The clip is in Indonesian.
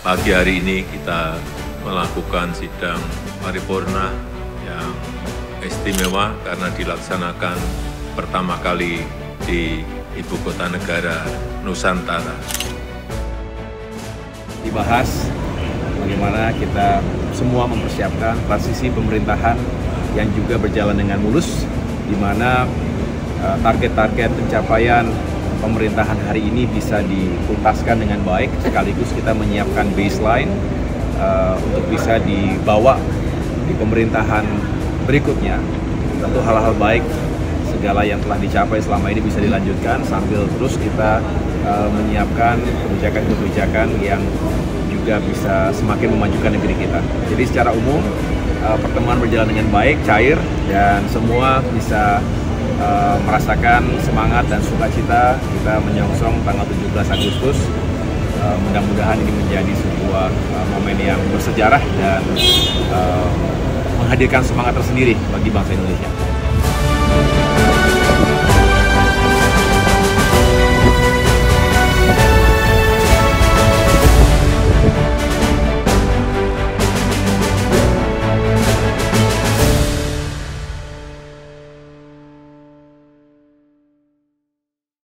pagi hari ini kita melakukan sidang paripurna yang istimewa karena dilaksanakan pertama kali di ibu kota negara Nusantara. Dibahas bagaimana kita semua mempersiapkan transisi pemerintahan yang juga berjalan dengan mulus, di mana uh, target-target pencapaian pemerintahan hari ini bisa dituntaskan dengan baik, sekaligus kita menyiapkan baseline uh, untuk bisa dibawa di pemerintahan berikutnya. Tentu hal-hal baik segala yang telah dicapai selama ini bisa dilanjutkan sambil terus kita uh, menyiapkan kebijakan-kebijakan yang juga bisa semakin memajukan negeri kita. Jadi secara umum uh, pertemuan berjalan dengan baik, cair, dan semua bisa uh, merasakan semangat dan sukacita kita menyongsong tanggal 17 Agustus. Uh, mudah-mudahan ini menjadi sebuah uh, momen yang bersejarah dan menghadirkan semangat tersendiri bagi bangsa Indonesia.